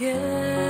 again.